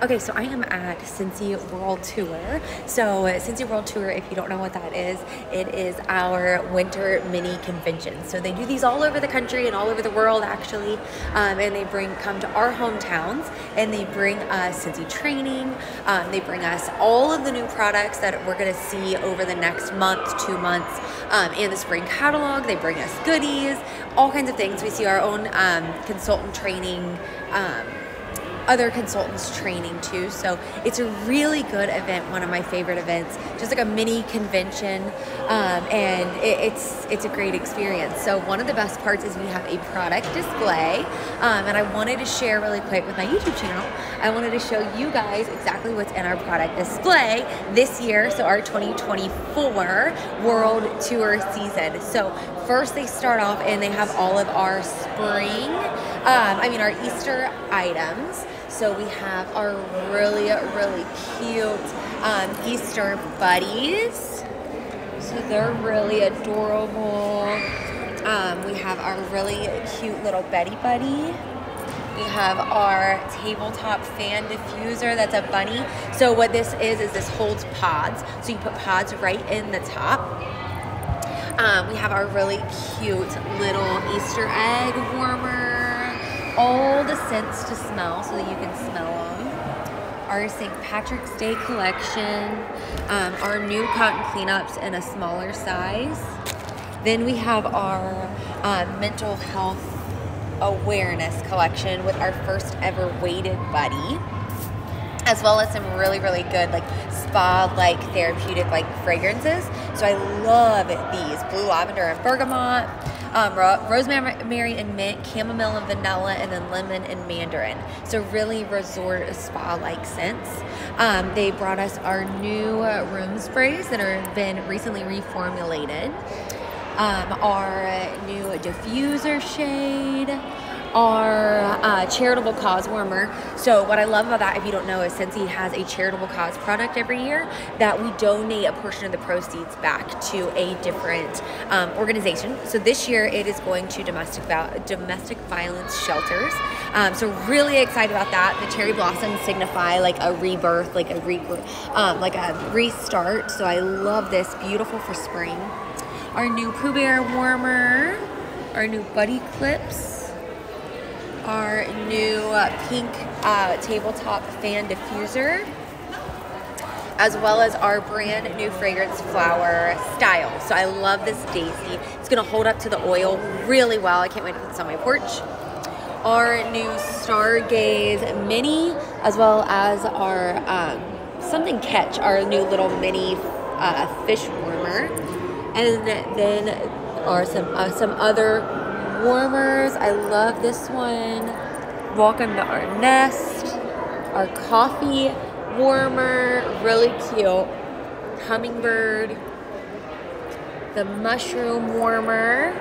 Okay, so I am at Scentsy World Tour. So Scentsy World Tour, if you don't know what that is, it is our winter mini convention. So they do these all over the country and all over the world actually, um, and they bring come to our hometowns and they bring us Scentsy training. Um, they bring us all of the new products that we're gonna see over the next month, two months, um, and the spring catalog. They bring us goodies, all kinds of things. We see our own um, consultant training. Other consultants training too. So it's a really good event, one of my favorite events, just like a mini convention, um, and it, it's it's a great experience. So one of the best parts is we have a product display, um, and I wanted to share really quick with my YouTube channel. I wanted to show you guys exactly what's in our product display this year. So our 2024 World Tour season. So first they start off and they have all of our spring, um, I mean our Easter items. So we have our really, really cute um, Easter buddies. So they're really adorable. Um, we have our really cute little Betty Buddy. We have our tabletop fan diffuser that's a bunny. So what this is, is this holds pods. So you put pods right in the top. Um, we have our really cute little Easter egg warmer all the scents to smell so that you can smell them. Our St. Patrick's Day collection, um, our new cotton cleanups in a smaller size. Then we have our uh, mental health awareness collection with our first ever weighted buddy as well as some really really good like spa like therapeutic like fragrances so i love these blue lavender and bergamot um, ro- rosemary and mint, chamomile and vanilla, and then lemon and mandarin. So really resort spa-like scents. Um, they brought us our new room sprays that have been recently reformulated. Um, our new diffuser shade our uh, charitable cause warmer. So what I love about that, if you don't know, is Scentsy has a charitable cause product every year that we donate a portion of the proceeds back to a different um, organization. So this year it is going to domestic domestic violence shelters. Um, so really excited about that. The cherry blossoms signify like a rebirth, like a re um, like a restart. So I love this. Beautiful for spring. Our new Pooh Bear warmer. Our new Buddy clips our new pink uh, tabletop fan diffuser as well as our brand new fragrance flower style. So I love this daisy. It's gonna hold up to the oil really well. I can't wait to put this on my porch. Our new Stargaze Mini, as well as our um, something catch, our new little mini uh, fish warmer. And then are some uh, some other warmers. I love this one. Welcome to our nest. Our coffee warmer, really cute. Hummingbird. The mushroom warmer.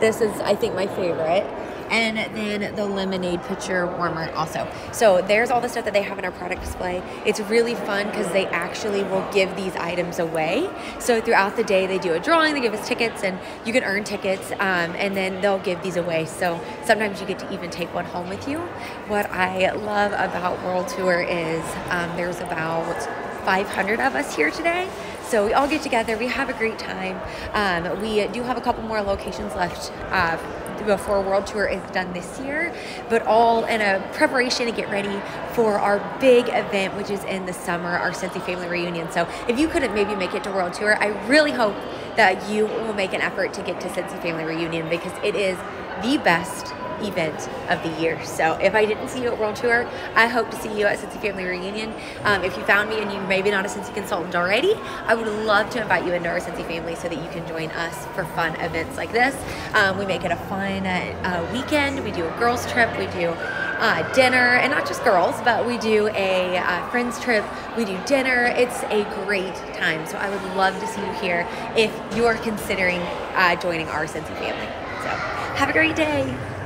This is, I think, my favorite and then the lemonade pitcher warmer also. So there's all the stuff that they have in our product display. It's really fun because they actually will give these items away. So throughout the day, they do a drawing, they give us tickets, and you can earn tickets, um, and then they'll give these away. So sometimes you get to even take one home with you. What I love about World Tour is um, there's about 500 of us here today. So we all get together, we have a great time. Um, we do have a couple more locations left uh, before World Tour is done this year, but all in a preparation to get ready for our big event, which is in the summer, our Scentsy Family Reunion. So if you couldn't maybe make it to World Tour, I really hope that you will make an effort to get to Scentsy Family Reunion because it is the best event of the year. So if I didn't see you at World Tour, I hope to see you at Scentsy Family Reunion. Um, if you found me and you maybe not a Scentsy consultant already, I would love to invite you into our Scentsy family so that you can join us for fun events like this. Um, we make it a fun uh, weekend. We do a girls trip. We do uh, dinner, and not just girls, but we do a uh, friends trip. We do dinner. It's a great time. So I would love to see you here if you're considering uh, joining our Scentsy family. So have a great day.